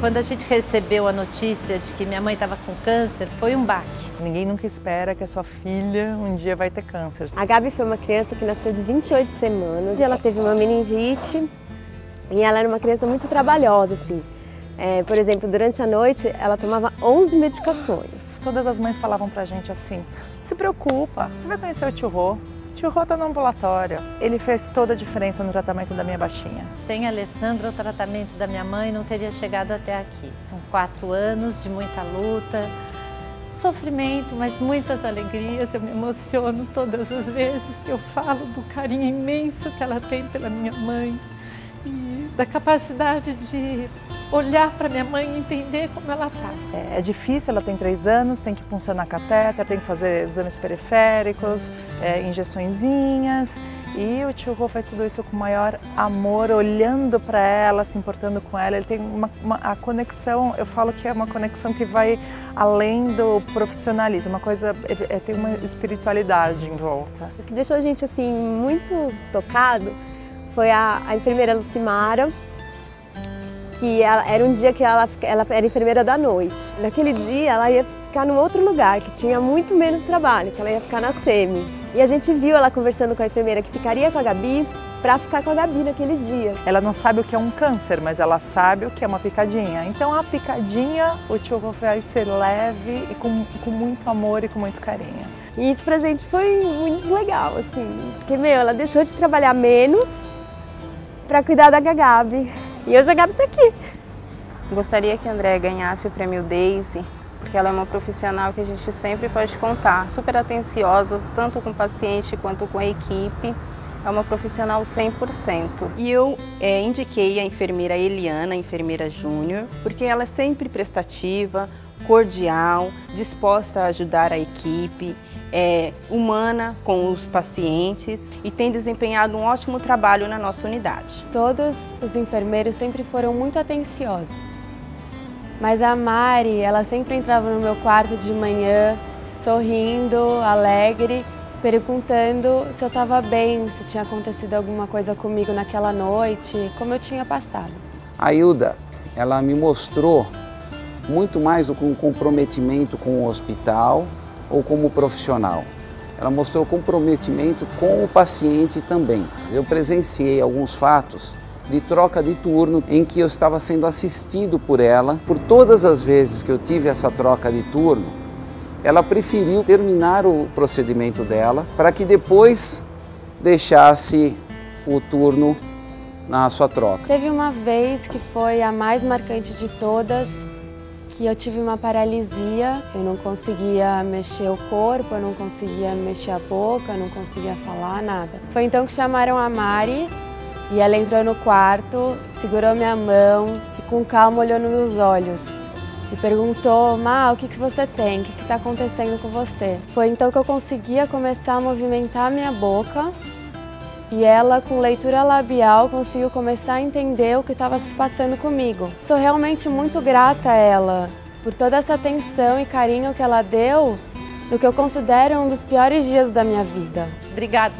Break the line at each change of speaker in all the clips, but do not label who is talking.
Quando a gente recebeu a notícia de que minha mãe estava com câncer, foi um baque.
Ninguém nunca espera que a sua filha um dia vai ter câncer.
A Gabi foi uma criança que nasceu de 28 semanas. Ela teve uma meningite e ela era uma criança muito trabalhosa, assim. É, por exemplo, durante a noite ela tomava 11 medicações.
Todas as mães falavam pra gente assim, se preocupa, você vai conhecer o tio Rô. Tio Rô tá no ambulatório. Ele fez toda a diferença no tratamento da minha baixinha.
Sem a Alessandra, o tratamento da minha mãe não teria chegado até aqui. São quatro anos de muita luta, sofrimento, mas muitas alegrias. Eu me emociono todas as vezes que eu falo do carinho imenso que ela tem pela minha mãe e da capacidade de olhar para minha mãe e entender como ela está.
É, é, difícil, ela tem três anos, tem que funcionar catéter, tem que fazer exames periféricos, é, injeçõezinhas. E o tio Rô faz tudo isso com o maior amor, olhando para ela, se importando com ela. Ele tem uma, uma, a conexão, eu falo que é uma conexão que vai além do profissionalismo, uma coisa, é, é, tem uma espiritualidade em volta.
O que deixou a gente assim muito tocado foi a, a enfermeira Lucimara, que ela, era um dia que ela, ela era enfermeira da noite. Naquele dia ela ia ficar num outro lugar, que tinha muito menos trabalho, que ela ia ficar na SEMI. E a gente viu ela conversando com a enfermeira que ficaria com a Gabi para ficar com a Gabi naquele dia.
Ela não sabe o que é um câncer, mas ela sabe o que é uma picadinha. Então a picadinha, o tio vai ser leve e com, com muito amor e com muito carinho.
E isso pra gente foi muito legal, assim, porque, meu, ela deixou de trabalhar menos para cuidar da Gabi. E hoje a Gabi está aqui.
Gostaria que a André ganhasse o prêmio Daisy, porque ela é uma profissional que a gente sempre pode contar. Super atenciosa, tanto com o paciente quanto com a equipe. É uma profissional 100%.
E eu é, indiquei a enfermeira Eliana, a enfermeira júnior, porque ela é sempre prestativa, cordial, disposta a ajudar a equipe é, humana com os pacientes e tem desempenhado um ótimo trabalho na nossa unidade.
Todos os enfermeiros sempre foram muito atenciosos, mas a Mari, ela sempre entrava no meu quarto de manhã, sorrindo, alegre, perguntando se eu estava bem, se tinha acontecido alguma coisa comigo naquela noite, como eu tinha passado.
A Hilda, ela me mostrou muito mais do que um comprometimento com o hospital, ou como profissional. Ela mostrou comprometimento com o paciente também. Eu presenciei alguns fatos de troca de turno em que eu estava sendo assistido por ela. Por todas as vezes que eu tive essa troca de turno, ela preferiu terminar o procedimento dela para que depois deixasse o turno na sua troca.
Teve uma vez que foi a mais marcante de todas, que eu tive uma paralisia, eu não conseguia mexer o corpo, eu não conseguia mexer a boca, eu não conseguia falar nada. Foi então que chamaram a Mari e ela entrou no quarto, segurou minha mão e com calma olhou nos meus olhos e perguntou, Ma, o que, que você tem? O que está acontecendo com você? Foi então que eu conseguia começar a movimentar minha boca e ela, com leitura labial, conseguiu começar a entender o que estava se passando comigo. Sou realmente muito grata a ela por toda essa atenção e carinho que ela deu no que eu considero um dos piores dias da minha vida.
Obrigada,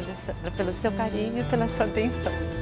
pelo seu carinho e pela sua atenção.